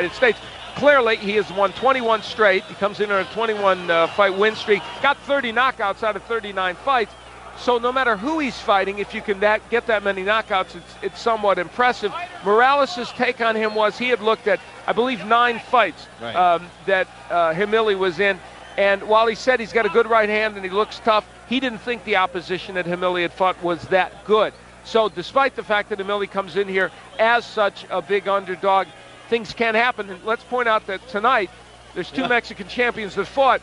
United States. Clearly, he has won 21 straight. He comes in on a 21 uh, fight win streak. Got 30 knockouts out of 39 fights. So no matter who he's fighting, if you can that, get that many knockouts, it's, it's somewhat impressive. Morales' take on him was he had looked at, I believe, nine fights Right. um, that uh, Jamili was in. And while he said he's got a good right hand and he looks tough, he didn't think the opposition that Jamili had fought was that good. So despite the fact that Jamili comes in here as such a big underdog, things can happen. And let's point out that tonight there's two Yeah. Mexican champions that fought.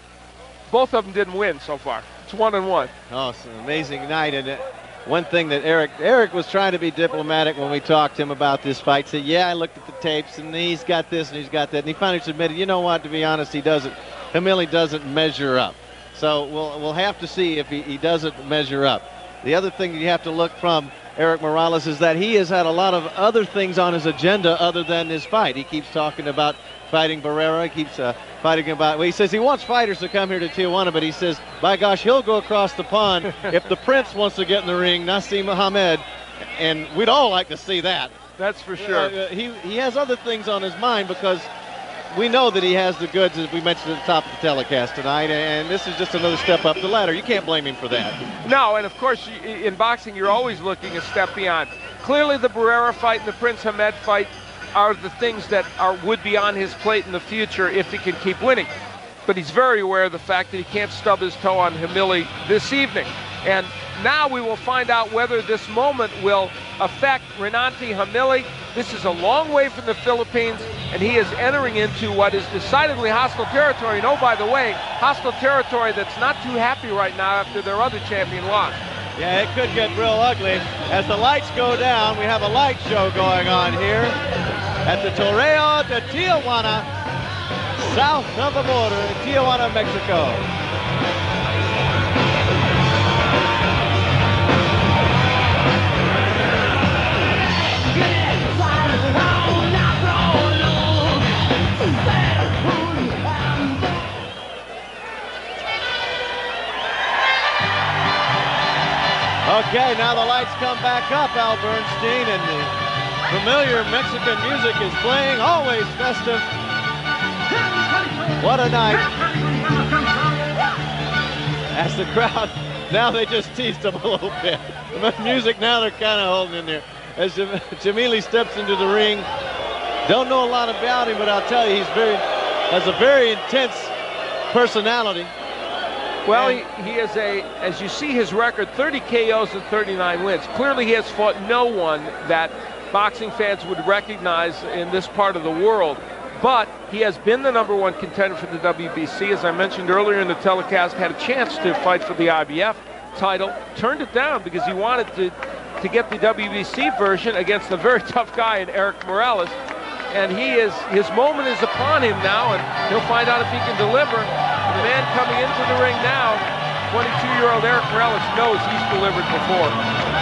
Both of them didn't win so far. It's one and one. Oh, it's an amazing night. And uh, one thing that Erik Erik was trying to be diplomatic when we talked to him about this fight. Said, "Yeah, I looked at the tapes, and he's got this and he's got that." And he finally admitted, "You know what? To be honest, he doesn't. Jamili doesn't measure up. So we'll we'll have to see if he, he doesn't measure up." The other thing you have to look from Erik Morales is that he has had a lot of other things on his agenda other than his fight. He keeps talking about fighting Barrera. He keeps uh, fighting about. Well, he says he wants fighters to come here to Tijuana, but he says, by gosh, he'll go across the pond if the Prince wants to get in the ring, Naseem Hamed, and we'd all like to see that. That's for sure. uh, he he has other things on his mind because we know that he has the goods, as we mentioned at the top of the telecast tonight, and this is just another step up the ladder. You can't blame him for that. No, and of course, in boxing, you're always looking a step beyond. Clearly, the Barrera fight and the Prince Hamed fight are the things that are would be on his plate in the future if he can keep winning. But he's very aware of the fact that he can't stub his toe on Jamili this evening. And now we will find out whether this moment will affect Reynante Jamili. This is a long way from the Philippines, and he is entering into what is decidedly hostile territory. And oh, by the way, hostile territory that's not too happy right now after their other champion lost. Yeah, it could get real ugly. As the lights go down, we have a light show going on here at the Toreo de Tijuana, south of the border in Tijuana, Mexico. Okay, now the lights come back up, Al Bernstein, and the familiar Mexican music is playing, always festive. What a night. As the crowd, now they just teased him a little bit. The music now they're kind of holding in there. As Jamili steps into the ring, don't know a lot about him, but I'll tell you, he's very, has a very intense personality. Well, he, he is a, as you see his record, 30 KOs and 39 wins. Clearly, he has fought no one that boxing fans would recognize in this part of the world. But he has been the number one contender for the WBC. As I mentioned earlier in the telecast, had a chance to fight for the IBF title, turned it down because he wanted to, to get the WBC version against a very tough guy in Erik Morales. And he is his moment is upon him now, and he'll find out if he can deliver. The man coming into the ring now, 22-year-old Erik Morales knows he's delivered before.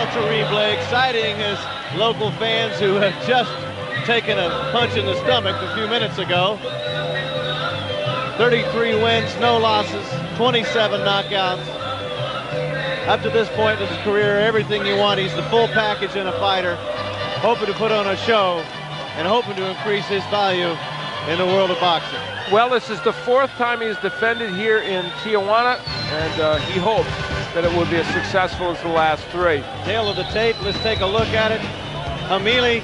El Terrible exciting his local fans who have just taken a punch in the stomach a few minutes ago. 33 wins, no losses, 27 knockouts. Up to this point in his career, everything you want. He's the full package in a fighter, hoping to put on a show and hoping to increase his value in the world of boxing. Well, this is the fourth time he's defended here in Tijuana, and uh, he hopes that it will be as successful as the last three. Tale of the tape, let's take a look at it. Jamili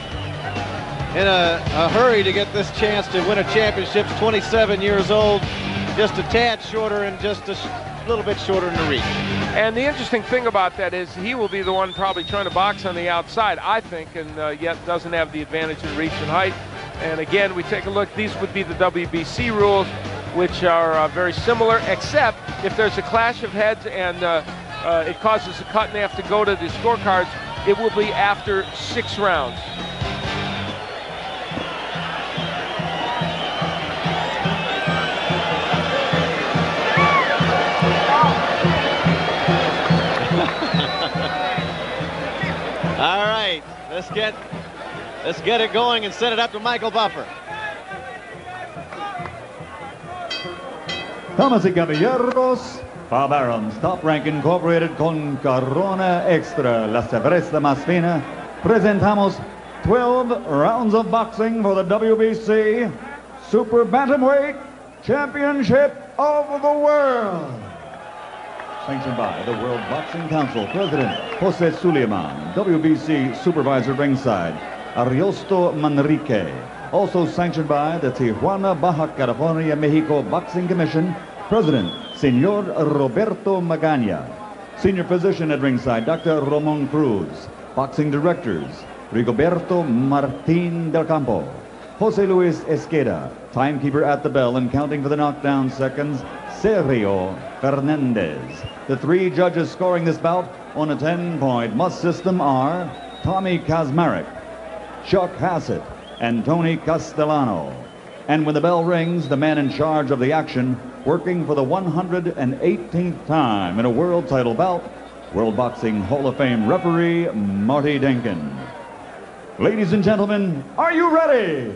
in a, a hurry to get this chance to win a championship, 27 years old, just a tad shorter and just a little bit shorter in the reach. And the interesting thing about that is he will be the one probably trying to box on the outside, I think, and uh, yet doesn't have the advantage in reach and height. And again, we take a look. These would be the WBC rules, which are uh, very similar, except if there's a clash of heads and uh, uh, it causes a cut and they have to go to the scorecards, it will be after six rounds. All right, let's get let's get it going and set it up to Michael Buffer. Damas y caballeros, Bob Arum, Top Rank Incorporated con Corona Extra, la cerveza más fina, presentamos 12 rounds of boxing for the WBC Super Bantamweight Championship of the World. Sanctioned by the World Boxing Council President Jose Sulaiman, WBC Supervisor ringside Ariosto Manrique. Also sanctioned by the Tijuana, Baja California, Mexico Boxing Commission President Senor Roberto Magaña. Senior physician at ringside Dr. Ramon Cruz. Boxing directors Rigoberto Martin del Campo. Jose Luis Esqueda, timekeeper at the bell and counting for the knockdown seconds, Sergio Fernandez. The three judges scoring this bout on a 10-point must system are Tommy Kaczmarek, Chuck Hassett, and Tony Castellano. And when the bell rings, the man in charge of the action, working for the 118th time in a world title bout, World Boxing Hall of Fame referee Marty Denkin. Ladies and gentlemen, are you ready?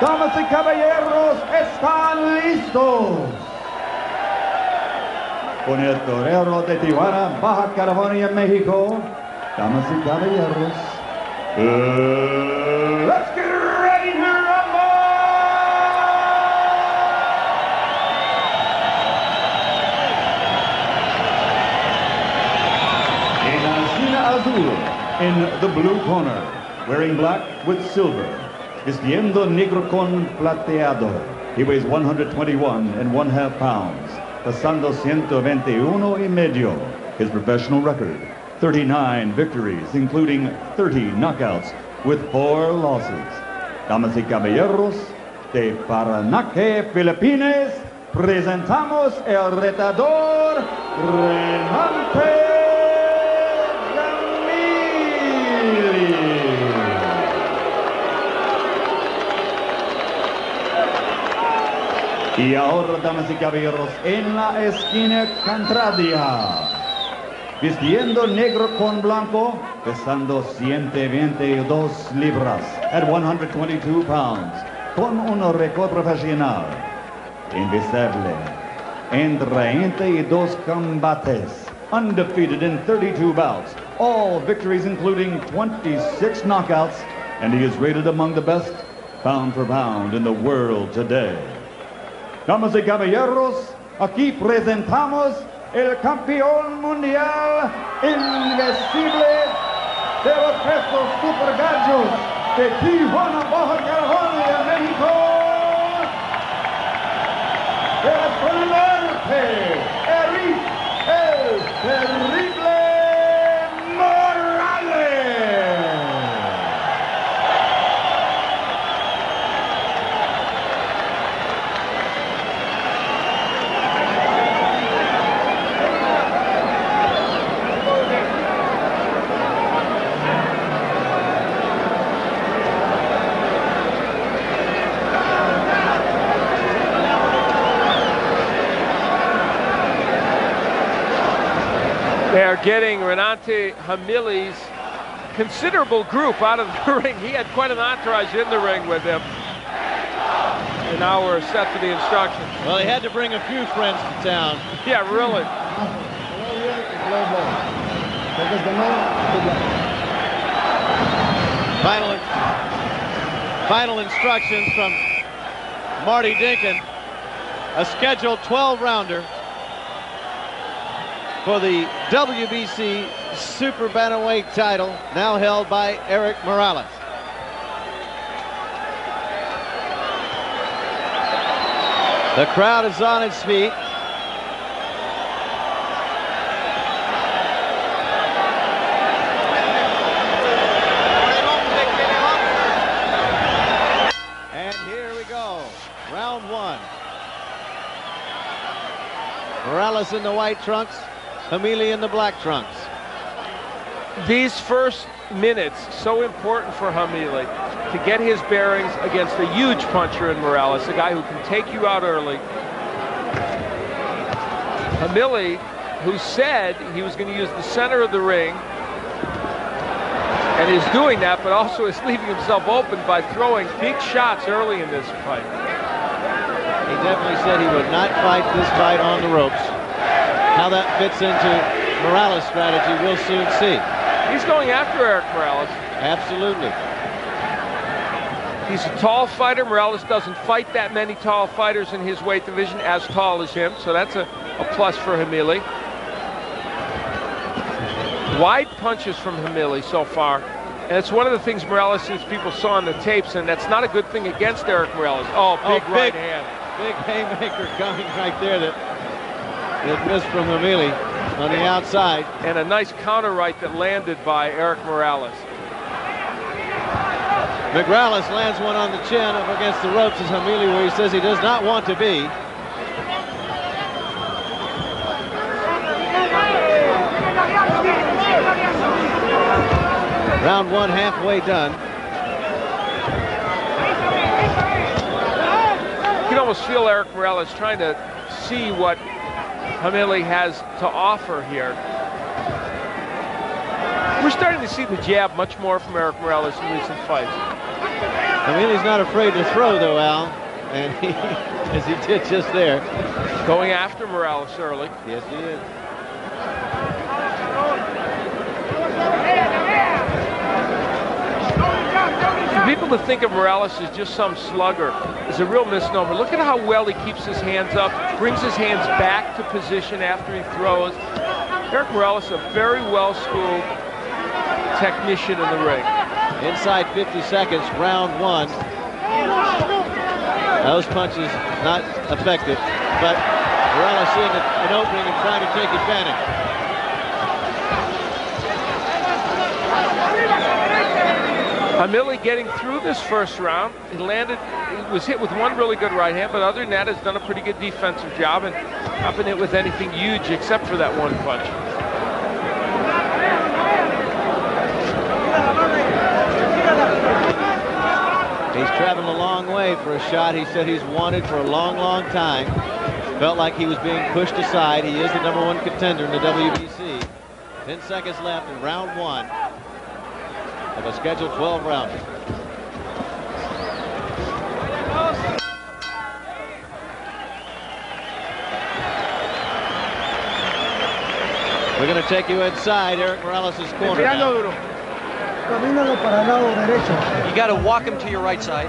Damas y caballeros, están listos. Con el Toreo de Tijuana, Baja California, México, damas y caballeros, let's get ready to rumble! Azul, in the blue corner, wearing black with silver, vistiendo negro con plateado. He weighs 121 and one half pounds, pesando 121 y medio. His professional record, 39 victories, including 30 knockouts, with four losses. Damas y caballeros, de Paranaque, Filipinas, presentamos el retador Reynante. Y ahora, damas y caballeros, en la esquina contraria, vistiendo negro con blanco, pesando 122 libras, at 122 pounds, con un récord profesional, invisable, en 32 combates, undefeated in 32 bouts, all victories including 26 knockouts, and he is rated among the best pound for pound in the world today. Damas y caballeros, aquí presentamos el campeón mundial invencible de los pesos super gallos de Tijuana, Baja California, México. El norte, Eric el are getting Reynante Jamili's considerable group out of the ring. He had quite an entourage in the ring with him. And now we're set for the instructions. Well, he had to bring a few friends to town. Yeah, really. Final, final instructions from Marty Denkin. A scheduled 12 rounder for the WBC Super Bantamweight title, now held by Erik Morales. The crowd is on its feet. And here we go. Round one. Morales in the white trunks, Jamili in the black trunks. These first minutes, so important for Jamili to get his bearings against a huge puncher in Morales, a guy who can take you out early. Jamili, who said he was going to use the center of the ring and is doing that, but also is leaving himself open by throwing big shots early in this fight. He definitely said he would not fight this fight on the ropes. How that fits into Morales' strategy, we'll soon see. He's going after Erik Morales. Absolutely. He's a tall fighter. Morales doesn't fight that many tall fighters in his weight division as tall as him, so that's a, a plus for Jamili. Wide punches from Jamili so far. And it's one of the things Morales says people saw on the tapes, and that's not a good thing against Erik Morales. Oh, big, oh, big right hand. Big haymaker coming right there that, that missed from Jamili on the outside. And a nice counter right that landed by Erik Morales. McRalis lands one on the chin up against the ropes as Jamili where he says he does not want to be. Round one halfway done. You can almost feel Erik Morales trying to see what Jamili has to offer here. We're starting to see the jab much more from Erik Morales in recent fights. Jamili's not afraid to throw, though, Al, and he, as he did just there. Going after Morales early. Yes, he is. For to think of Morales as just some slugger is a real misnomer. Look at how well he keeps his hands up, brings his hands back to position after he throws. Erik Morales, a very well-schooled technician in the ring. Inside 50 seconds, round one. Those punches not effective, but Morales seeing an opening and trying to take advantage. Jamili getting through this first round. He landed, he was hit with one really good right hand, but other than that has done a pretty good defensive job and not been hit with anything huge except for that one punch. He's traveled a long way for a shot he said he's wanted for a long, long time. Felt like he was being pushed aside. He is the number one contender in the WBC. 10 seconds left in round one of a scheduled 12 rounder. We're going to take you inside Erik Morales' corner. You got to walk him to your right side.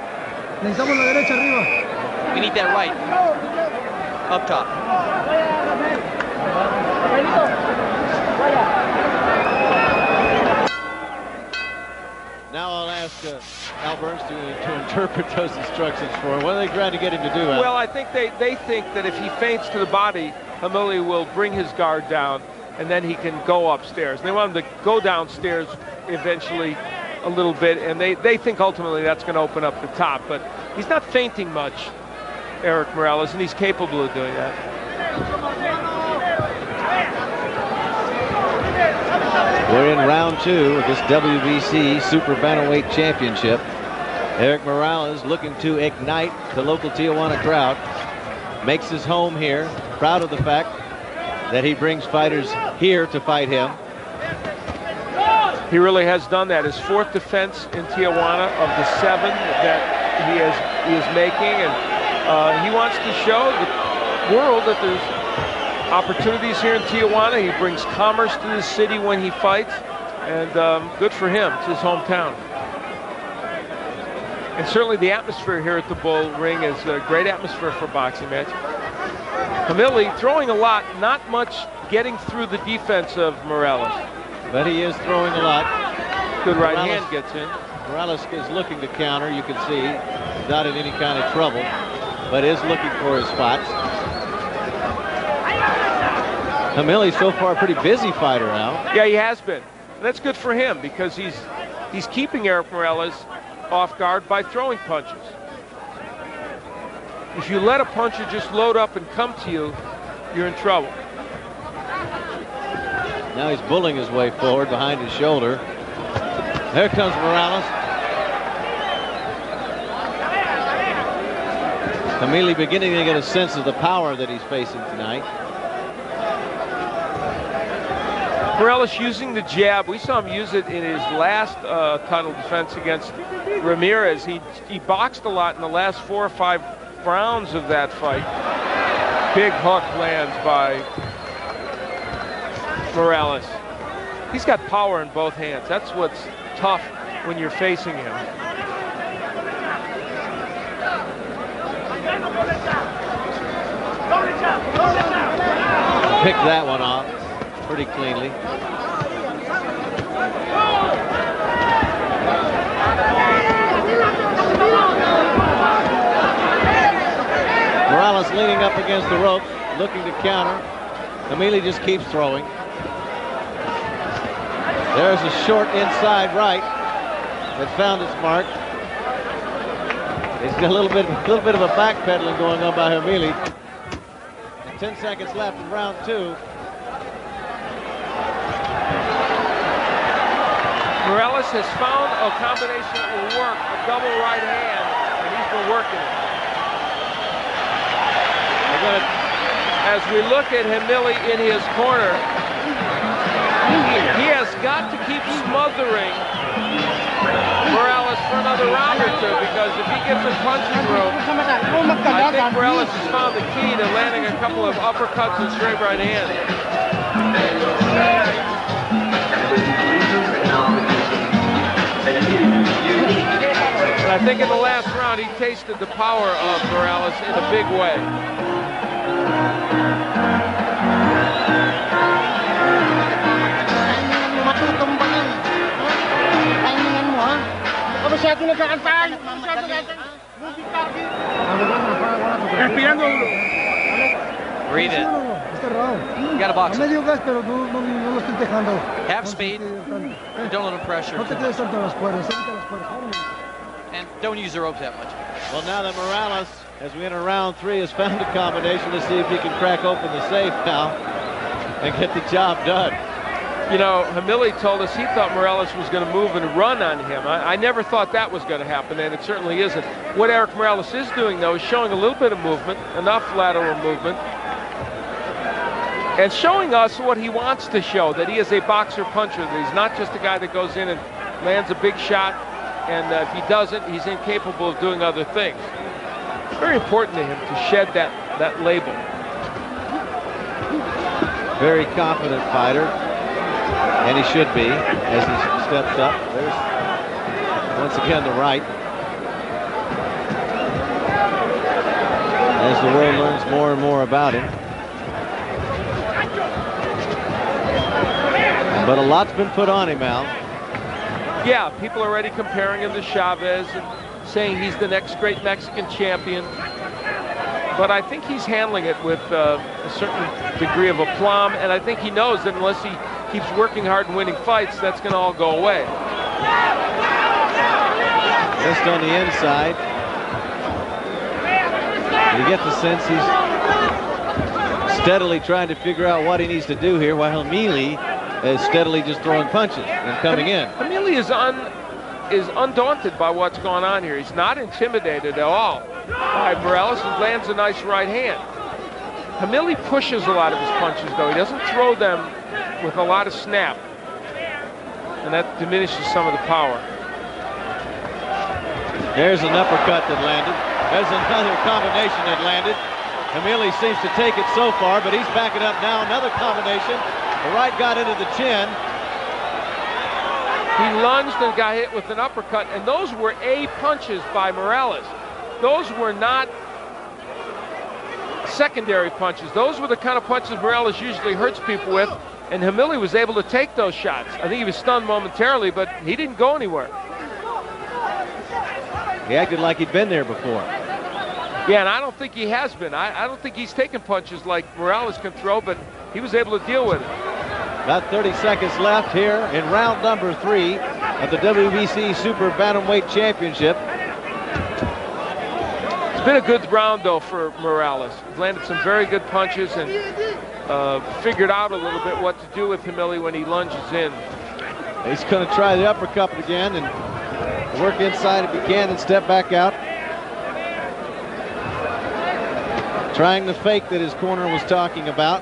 We need that right. Up top. Now I'll ask uh, Al Bernstein to, to interpret those instructions for him. What are they trying to get him to do, Al? Well, I think they, they think that if he feints to the body, Jamili will bring his guard down, and then he can go upstairs. They want him to go downstairs eventually a little bit, and they, they think ultimately that's going to open up the top. But he's not feinting much, Erik Morales, and he's capable of doing that. We're in round two of this WBC Super Bantamweight Championship. Erik Morales looking to ignite the local Tijuana crowd. Makes his home here. Proud of the fact that he brings fighters here to fight him. He really has done that. His fourth defense in Tijuana of the seven that he is he is making, and uh, he wants to show the world that there's opportunities here in Tijuana. He brings commerce to the city when he fights, and um, good for him. It's his hometown. And certainly the atmosphere here at the Bull Ring is a great atmosphere for a boxing match. Jamili throwing a lot, not much getting through the defense of Morales. But he is throwing a lot. Good right Morales, hand gets in. Morales is looking to counter. You can see not in any kind of trouble, but is looking for his spots. Jamili so far a pretty busy fighter out. Yeah, he has been. And that's good for him because he's he's keeping Erik Morales off guard by throwing punches. If you let a puncher just load up and come to you, you're in trouble. Now he's bullying his way forward behind his shoulder. Here comes Morales. Jamili beginning to get a sense of the power that he's facing tonight. Morales using the jab. We saw him use it in his last uh, title defense against Ramirez. He, he boxed a lot in the last four or five rounds of that fight. Big hook lands by Morales. He's got power in both hands. That's what's tough when you're facing him. Pick that one off pretty cleanly. Morales leaning up against the ropes, looking to counter. Jamili just keeps throwing. There's a short inside right that found its mark. He's got a little bit, a little bit of a backpedaling going on by Jamili. 10 seconds left in round two. Morales has found a combination that will work, a double right hand, and he's been working it. Gonna, as we look at Jamili in his corner, he has got to keep smothering Morales for another round or two because if he gets in punching room, I think Morales has found the key to landing a couple of uppercuts and straight right hands. I think in the last round he tasted the power of Morales in a big way. Respirando duro. Breathe it. You gotta box it. Have speed. Don't let him pressure. And don't use the ropes that much. Well, now that Morales, as we enter round three, has found a combination to see if he can crack open the safe now and get the job done. You know, Jamili told us he thought Morales was going to move and run on him. I, I never thought that was going to happen, and it certainly isn't. What Erik Morales is doing, though, is showing a little bit of movement, enough lateral movement, and showing us what he wants to show, that he is a boxer puncher, that he's not just a guy that goes in and lands a big shot, and uh, if he doesn't, he's incapable of doing other things. Very important to him to shed that, that label. Very confident fighter, and he should be as he steps up. There's once again the right. As the world learns more and more about him. But a lot's been put on him, Al. Yeah, people are already comparing him to Chavez and saying he's the next great Mexican champion. But I think he's handling it with uh, a certain degree of aplomb, and I think he knows that unless he keeps working hard and winning fights, that's going to all go away. Just on the inside. You get the sense he's steadily trying to figure out what he needs to do here while Mealy is steadily just throwing punches and coming in. Jamili is un is undaunted by what's going on here. He's not intimidated at all by Morales and lands a nice right hand. Jamili pushes a lot of his punches, though. He doesn't throw them with a lot of snap. And that diminishes some of the power. There's an uppercut that landed. There's another combination that landed. Jamili seems to take it so far, but he's backing up now. Another combination. The right got into the chin. He lunged and got hit with an uppercut, and those were A punches by Morales. Those were not secondary punches. Those were the kind of punches Morales usually hurts people with, and Jamili was able to take those shots. I think he was stunned momentarily, but he didn't go anywhere. He acted like he'd been there before. Yeah, and I don't think he has been. I, I don't think he's taken punches like Morales can throw, but he was able to deal with it. About 30 seconds left here in round number three of the WBC Super Bantamweight Championship. It's been a good round, though, for Morales. He's landed some very good punches and uh, figured out a little bit what to do with Jamili when he lunges in. He's going to try the uppercut again and work inside if he can and step back out. Trying the fake that his corner was talking about.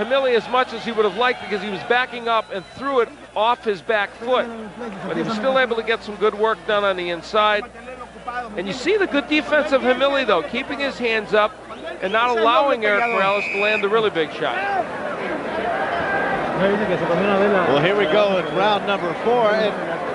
Jamili as much as he would have liked because he was backing up and threw it off his back foot. But he was still able to get some good work done on the inside. And you see the good defense of Jamili, though, keeping his hands up and not allowing Erik Morales to land the really big shot. Well, here we go in round number four. And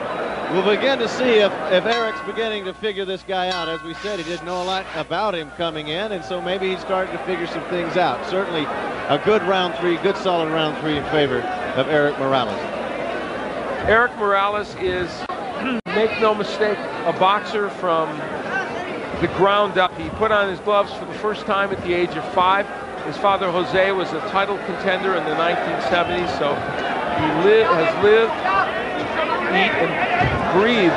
we'll begin to see if, if Erik's beginning to figure this guy out. As we said, he didn't know a lot about him coming in, and so maybe he's starting to figure some things out. Certainly a good round three, good solid round three in favor of Erik Morales. Erik Morales is, make no mistake, a boxer from the ground up. He put on his gloves for the first time at the age of five. His father, Jose, was a title contender in the 1970s, so he li has lived, eat, and breathed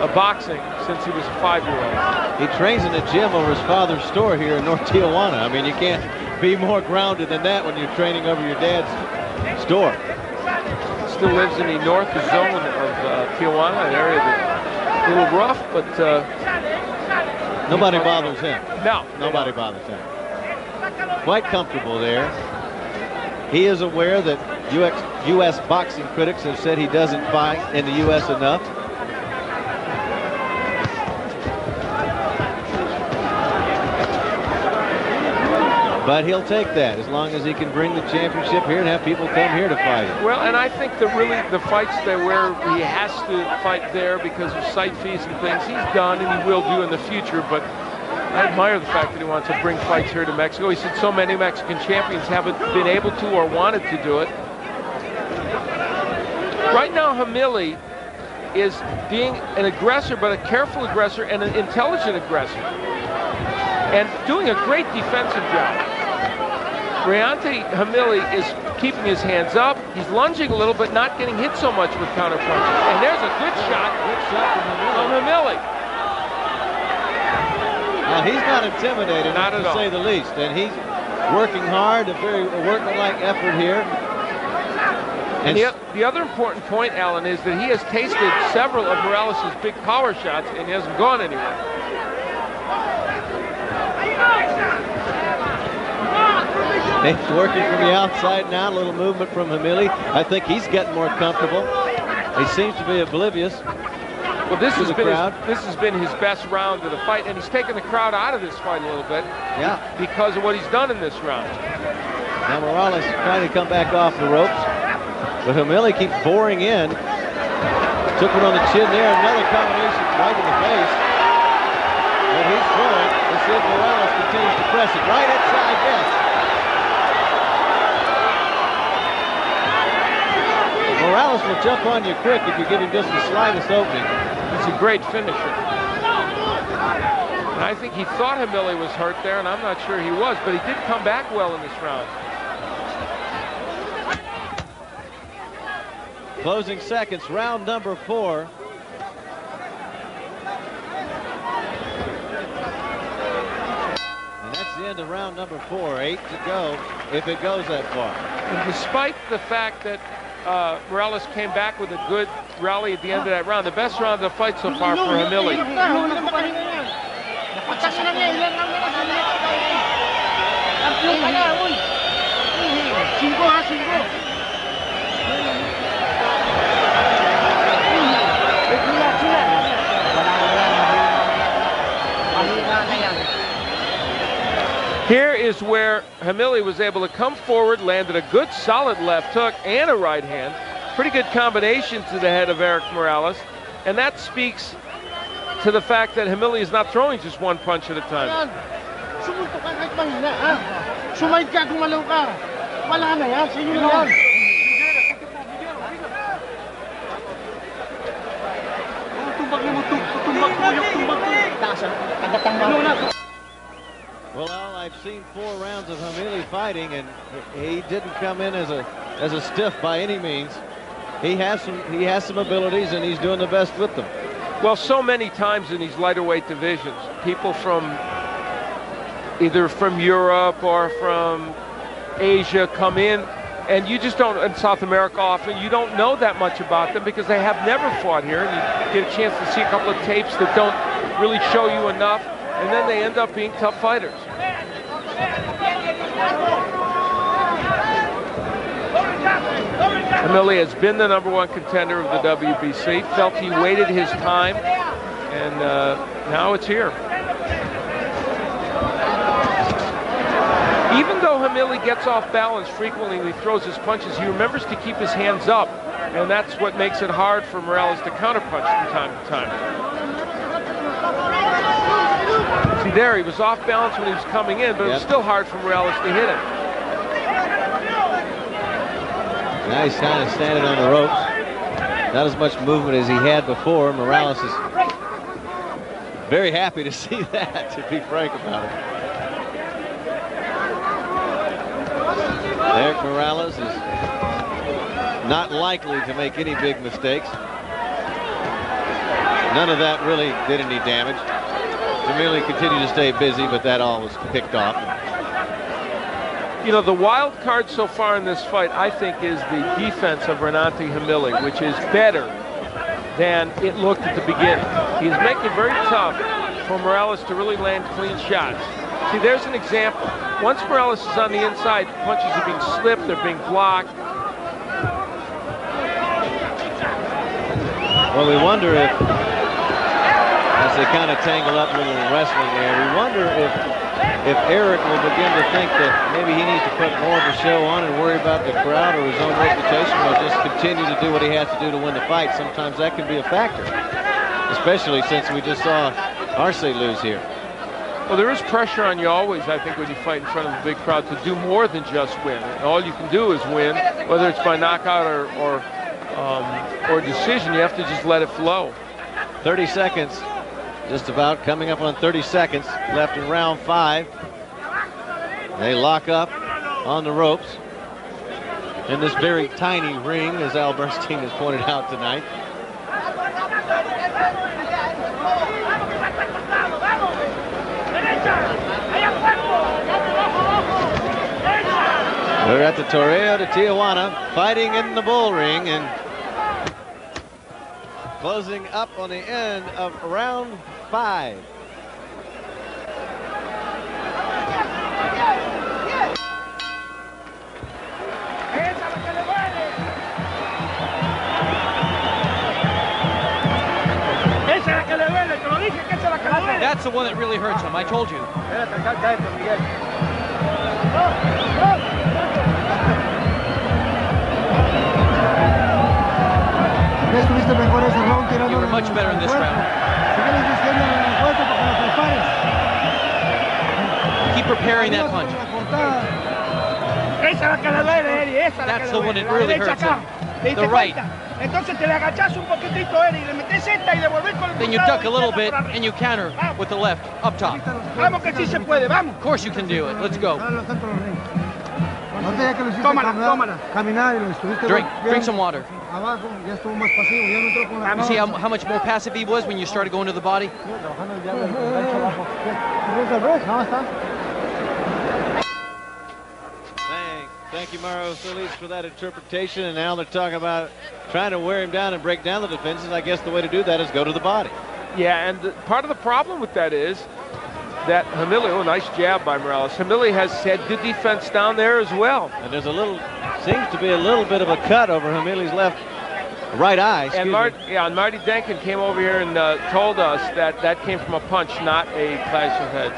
a boxing since he was a five-year-old. He trains in a gym over his father's store here in North Tijuana. I mean, you can't be more grounded than that when you're training over your dad's store. Still lives in the north zone of uh, Tijuana, an area that's a little rough, but uh, nobody bothers him. No, nobody bothers him. Quite comfortable there. He is aware that US, U.S. boxing critics have said he doesn't fight in the U.S. enough. But he'll take that as long as he can bring the championship here and have people come here to fight. Well, and I think the really the fights that where he has to fight there because of site fees and things, he's done and he will do in the future. But I admire the fact that he wants to bring fights here to Mexico. He said so many Mexican champions haven't been able to or wanted to do it. Right now, Jamili is being an aggressor, but a careful aggressor and an intelligent aggressor. And doing a great defensive job. Reynante Jamili is keeping his hands up. He's lunging a little, but not getting hit so much with counter punches. And there's a good shot, good shot from Jamili. Now he's not intimidated, not to all. say the least, and he's working hard, a very workmanlike effort here. And the, the other important point, Alan, is that he has tasted several of Morales' big power shots, and he hasn't gone anywhere. He's working from the outside now, a little movement from Jamili. I think he's getting more comfortable. He seems to be oblivious. Well, this has been crowd. his, this has been his best round of the fight, and he's taken the crowd out of this fight a little bit. Yeah. Because of what he's done in this round. Now Morales trying to come back off the ropes, but Jamili keeps boring in. Took one on the chin there, another combination right in the face. But he's throwing. See if Morales continues to press it. Right inside, yes. Morales will jump on you quick if you give him just the slightest opening. He's a great finisher. And I think he thought Jamili was hurt there, and I'm not sure he was, but he did come back well in this round. Closing seconds, round number four. And that's the end of round number four. Eight to go, if it goes that far. And despite the fact that uh, Morales came back with a good rally at the end of that round, the best round of the fight so far for Jamili. Is where Jamili was able to come forward, landed a good solid left hook and a right hand. Pretty good combination to the head of Erik Morales. And that speaks to the fact that Jamili is not throwing just one punch at a time. Well, Al, I've seen four rounds of Jamili fighting, and he didn't come in as a as a stiff by any means. He has some he has some abilities, and he's doing the best with them. Well, so many times in these lighter weight divisions, people from either from Europe or from Asia come in, and you just don't, in South America often, you don't know that much about them because they have never fought here, and you get a chance to see a couple of tapes that don't really show you enough, and then they end up being tough fighters. Jamili has been the number one contender of the WBC, felt he waited his time, and uh, now it's here. Even though Jamili gets off balance frequently he throws his punches, he remembers to keep his hands up, and that's what makes it hard for Morales to counterpunch from time to time. See there, he was off balance when he was coming in, but yep. it was still hard for Morales to hit him. Now he's kind of standing on the ropes. Not as much movement as he had before. Morales is very happy to see that, to be frank about it. Erik Morales is not likely to make any big mistakes. None of that really did any damage. Jamili continued to stay busy, but that all was picked off. You know, the wild card so far in this fight, I think, is the defense of Reynante Jamili, which is better than it looked at the beginning. He's making it very tough for Morales to really land clean shots. See, there's an example. Once Morales is on the inside, punches are being slipped, they're being blocked. Well, we wonder if, they kind of tangle up a little wrestling there, we wonder if if Erik will begin to think that maybe he needs to put more of a show on and worry about the crowd or his own reputation or just continue to do what he has to do to win the fight, sometimes that can be a factor, especially since we just saw Arce lose here. Well, there is pressure on you always, I think, when you fight in front of a big crowd to do more than just win. All you can do is win, whether it's by knockout or, or, um, or decision. You have to just let it flow. 30 seconds just about coming up on 30 seconds left in round five. They lock up on the ropes in this very tiny ring, as Al Bernstein has pointed out tonight. We're at the Toreo de Tijuana, fighting in the bull ring, and closing up on the end of round five. That's the one that really hurts him, I told you. You were much better in this round. Keep preparing that punch. That's the one that really hurts him. The right. Entonces te le agachas un poquitito, Eri, le metes esta y devolves con el Then you duck a little bit and you counter with the left, up top. Vamos que sí se puede, vamos. Of course you can do it. Let's go. Tómala, tómala. Caminar y lo estuviste Drink, drink some water. Abajo, ya estuvo más pasivo, ya no entró con la You see how, how much more passive he was when you started going to the body? Thank you, Mario Solis, for that interpretation. And now they're talking about trying to wear him down and break down the defenses. I guess the way to do that is go to the body. Yeah, and the, part of the problem with that is that Jamili, oh, nice jab by Morales. Jamili has had good defense down there as well. And there's a little, seems to be a little bit of a cut over Jamili's left right eye. And Mart, yeah, and Marty Denkin came over here and uh, told us that that came from a punch, not a clash of heads.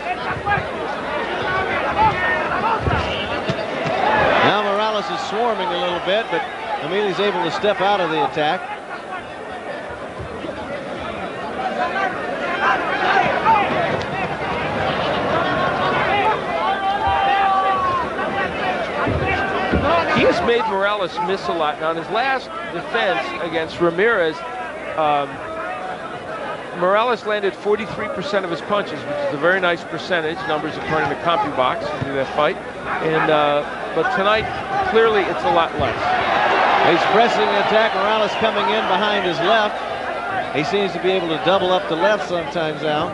Now Morales is swarming a little bit, but Jamili's able to step out of the attack. He has made Morales miss a lot. Now, in his last defense against Ramirez, um, Morales landed 43% of his punches, which is a very nice percentage, numbers according to CompuBox through that fight. And uh, But tonight, clearly, it's a lot less. He's pressing the attack. Morales coming in behind his left. He seems to be able to double up the left sometimes now.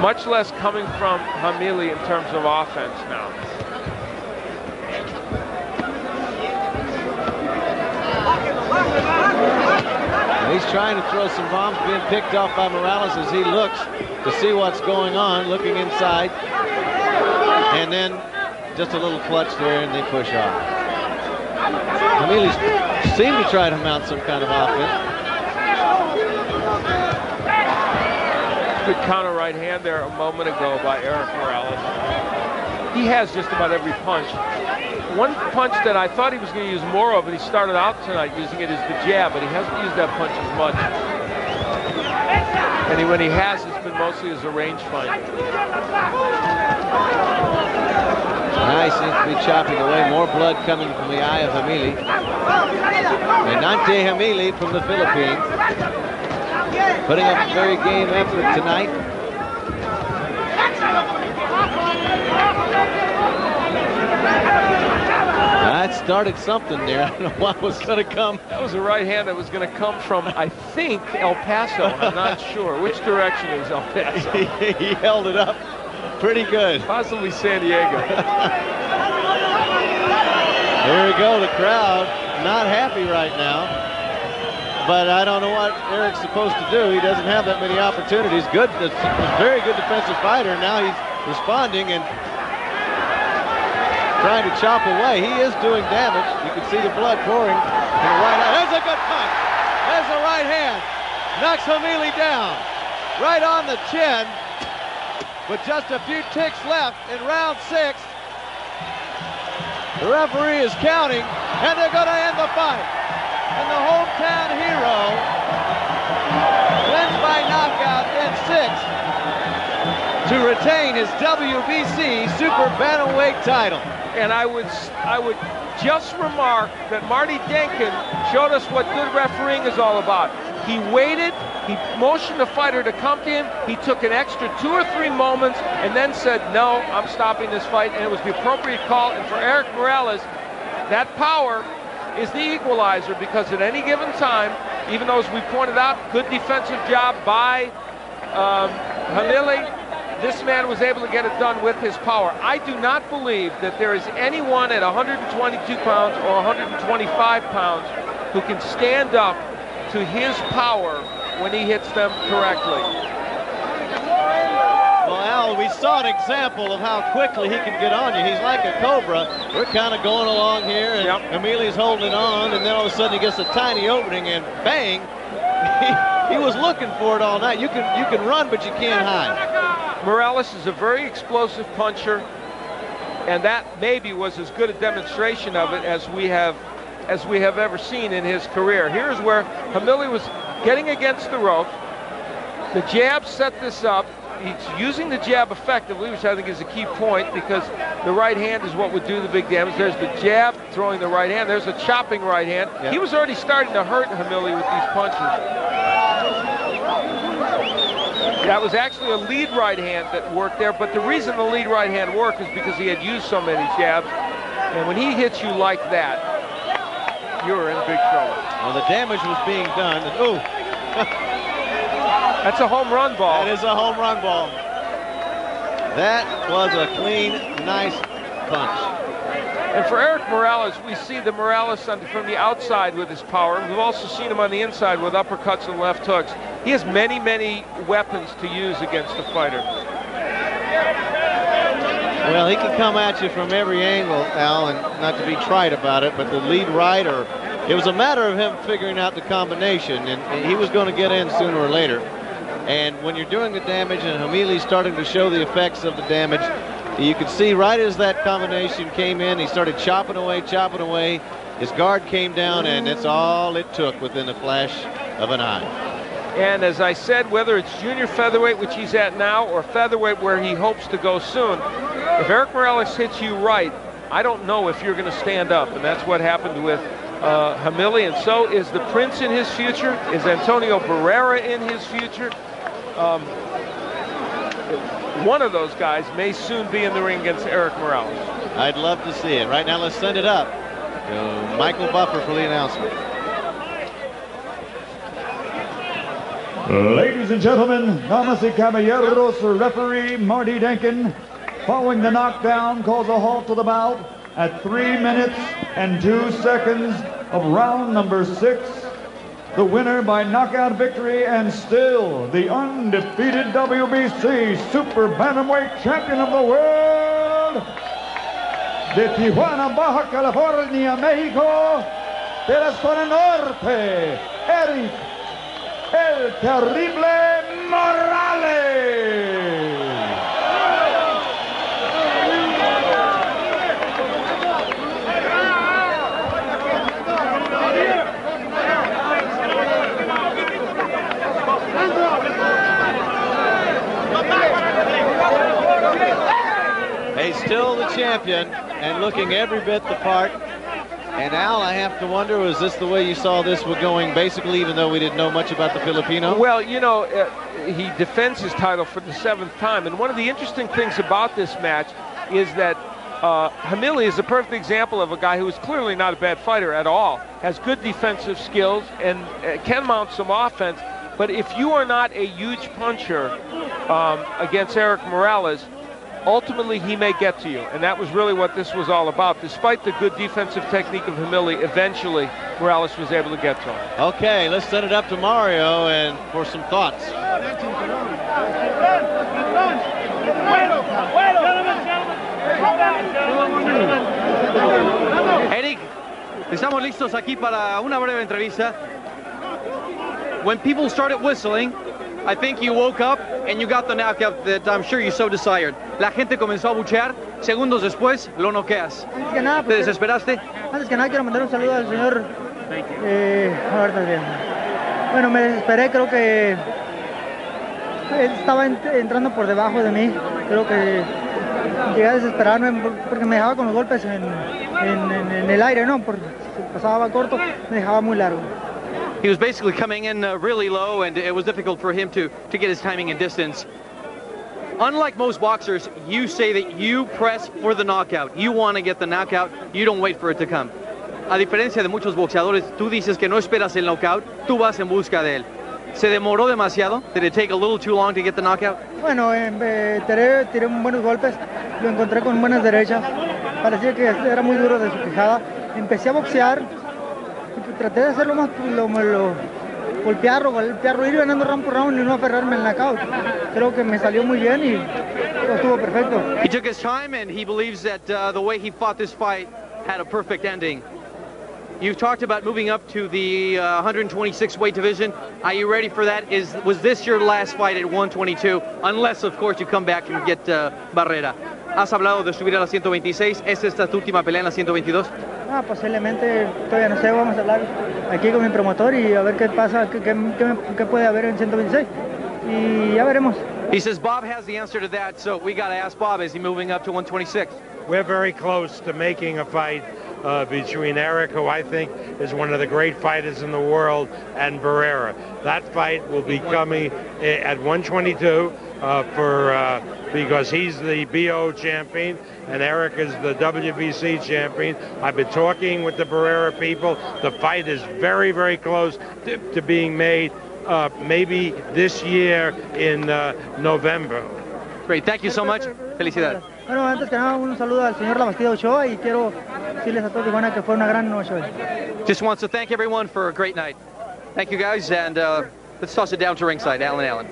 Much less coming from Jamili in terms of offense now. He's trying to throw some bombs, being picked off by Morales as he looks to see what's going on, looking inside. And then just a little clutch there, and they push off. Jamili seemed to try to mount some kind of offense. Good counter right hand there a moment ago by Erik Morales. He has just about every punch one punch that I thought he was going to use more of, and he started out tonight using it, is the jab, but he hasn't used that punch as much. And he, when he has, it's been mostly as a range fighter. Nice, seems to be chopping away. More blood coming from the eye of Jamili. Nante Jamili from the Philippines. Putting up a very game effort tonight. That started something there. I don't know what was going to come. That was a right hand that was going to come from, I think, El Paso. I'm not sure. Which direction is El Paso? he held it up pretty good. Possibly San Diego. there we go. The crowd not happy right now. But I don't know what Erik's supposed to do. He doesn't have that many opportunities. Good, very good defensive fighter. Now he's responding and trying to chop away. He is doing damage. You can see the blood pouring in the right eye. There's a good punch. There's the right hand. Knocks Jamili down. Right on the chin. With just a few ticks left in round six. The referee is counting, and they're going to end the fight. And the hometown hero wins by knockout in six to retain his WBC Super Bantamweight title and I would I would just remark that Marty Denkin showed us what good refereeing is all about. He waited, he motioned the fighter to come to him, he took an extra two or three moments and then said, no, I'm stopping this fight, and it was the appropriate call. And for Erik Morales, that power is the equalizer because at any given time, even though as we pointed out, good defensive job by um, Jamili, this man was able to get it done with his power. I do not believe that there is anyone at 122 pounds or 125 pounds who can stand up to his power when he hits them correctly. Well, Al, we saw an example of how quickly he can get on you. He's like a cobra. We're kind of going along here, and yep. Jamili's holding on, and then all of a sudden he gets a tiny opening, and bang! he, he was looking for it all night. You can you can run, but you can't hide. Morales is a very explosive puncher, and that maybe was as good a demonstration of it as we have as we have ever seen in his career. Here's where Jamili was getting against the rope. The jab set this up. He's using the jab effectively, which I think is a key point because the right hand is what would do the big damage. There's the jab throwing the right hand. There's a chopping right hand. Yep. He was already starting to hurt Jamili with these punches. That was actually a lead right hand that worked there, but the reason the lead right hand worked is because he had used so many jabs. And when he hits you like that, you're in big trouble. Well, the damage was being done. And, Ooh. That's a home run ball. That is a home run ball. That was a clean, nice punch. And for Erik Morales, we see the Morales from the outside with his power. We've also seen him on the inside with uppercuts and left hooks. He has many, many weapons to use against a fighter. Well, he can come at you from every angle, Al, and not to be trite about it, but the lead rider, it was a matter of him figuring out the combination, and he was going to get in sooner or later. And when you're doing the damage and Jamili's starting to show the effects of the damage, you could see right as that combination came in, he started chopping away, chopping away. His guard came down, and that's all it took within a flash of an eye. And as I said, whether it's junior featherweight, which he's at now, or featherweight, where he hopes to go soon, if Erik Morales hits you right, I don't know if you're going to stand up. And that's what happened with uh, Jamili. And so is the Prince in his future? Is Antonio Barrera in his future? Um, one of those guys may soon be in the ring against Erik Morales. I'd love to see it. Right now, let's send it up to Michael Buffer for the announcement. Ladies and gentlemen, damas y caballeros, referee Marty Denkin, following the knockdown, calls a halt to the bout at three minutes and two seconds of round number six. The winner by knockout victory and still the undefeated WBC Super Bantamweight Champion of the World, de Tijuana, Baja California, Mexico, de la zona norte, Erik el terrible Morales. He's still the champion and looking every bit the part and Al, I have to wonder, was this the way you saw this was going, basically, even though we didn't know much about the Filipino? Well, you know, uh, he defends his title for the seventh time. And one of the interesting things about this match is that uh, Jamili is a perfect example of a guy who is clearly not a bad fighter at all, has good defensive skills, and uh, can mount some offense. But if you are not a huge puncher um, against Erik Morales, ultimately he may get to you. And that was really what this was all about. Despite the good defensive technique of Jamili, eventually Morales was able to get to him. Okay, let's send it up to Mario and for some thoughts. Erik, estamos listos aquí para una breve entrevista. When people started whistling, I think you woke up and you got the knockout that I'm sure you so desired. La gente comenzó a buchear, segundos después lo noqueas. Antes que nada, ¿Te desesperaste? Antes que nada quiero mandar un saludo al señor... Eh, a ver, bien. Bueno, me desesperé, creo que él estaba entrando por debajo de mí. Creo que llegué a desesperarme porque me dejaba con los golpes en, en, en, en el aire, ¿no? Porque pasaba corto, me dejaba muy largo. He was basically coming in uh, really low, and it was difficult for him to, to get his timing and distance. Unlike most boxers, you say that you press for the knockout. You want to get the knockout. You don't wait for it to come. A diferencia de muchos boxeadores, tú dices que no esperas el knockout, tú vas en busca de él. ¿Se demoró demasiado? Did it take a little too long to get the knockout? Bueno, eh, tiré, tiré buenos golpes, lo encontré con buenas derechas. Parecía que era muy duro de su quijada. Empecé a boxear, traté de hacerlo más, lo, lo, golpearlo, ir ganando round por round y no aferrarme. Creo que me salió muy bien y estuvo perfecto. He took his time and he believes that uh, the way he fought this fight had a perfect ending. You've talked about moving up to the uh, 126 weight division. Are you ready for that? Is was this your last fight at 122? Unless, of course, you come back and get uh, Barrera. Has hablado de subir a la 126. ¿Es esta tu última pelea en la 122? Ah, posiblemente, todavía no sé, vamos a hablar aquí con mi promotor y a ver qué pasa, qué, qué, qué puede haber en 126. Y ya veremos. He says Bob has the answer to that, so we got to ask Bob, is he moving up to 126? We're very close to making a fight uh, between Eric, who I think is one of the great fighters in the world, and Barrera. That fight will be coming eh, at 122 uh, for uh, because he's the BO champion and Erik is the WBC champion. I've been talking with the Barrera people. The fight is very, very close to, to being made. Uh, maybe this year in uh, November. Great, thank you so much. Felicidades. Bueno, antes que nada, un saludo al señor Labastida Ochoa y quiero decirles a todos Tijuana que fue una gran noche. Just wants to thank everyone for a great night. Thank you guys, and uh, Let's toss it down to ringside, Alan Allen.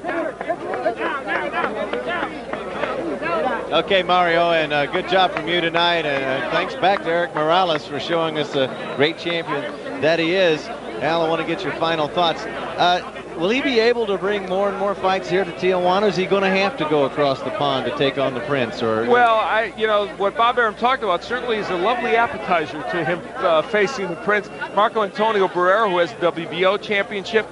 Okay, Mario, and uh, good job from you tonight. And uh, thanks back to Erik Morales for showing us a great champion that he is. Al, I want to get your final thoughts. Uh, will he be able to bring more and more fights here to Tijuana? Is he going to have to go across the pond to take on the Prince? Or well, I, you know, what Bob Arum talked about certainly is a lovely appetizer to him uh, facing the Prince. Marco Antonio Barrera, who has the WBO championship,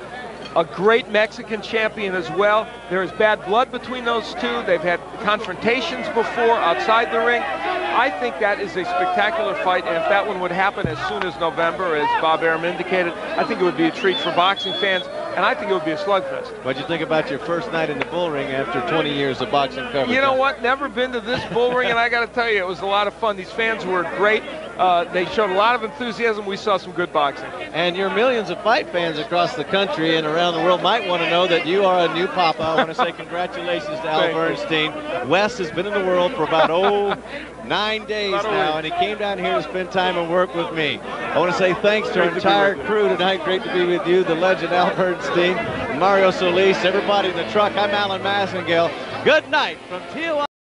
a great Mexican champion as well. There is bad blood between those two. They've had confrontations before outside the ring. I think that is a spectacular fight, and if that one would happen as soon as November, as Bob Arum indicated, I think it would be a treat for boxing fans, and I think it would be a slugfest. What'd you think about your first night in the bull ring after 20 years of boxing coverage? You know what? Never been to this bull ring, and I got to tell you, it was a lot of fun. These fans were great. Uh, they showed a lot of enthusiasm. We saw some good boxing. And your millions of fight fans across the country and around the world might want to know that you are a new papa. I want to say congratulations to Al Bernstein. Wes has been in the world for about, oh, nine days now, and he came down here to spend time and work with me. I want to say thanks to our entire crew tonight. Great to be with you, the legend Al Bernstein, Mario Solis, everybody in the truck. I'm Alan Massengale. Good night from Tijuana.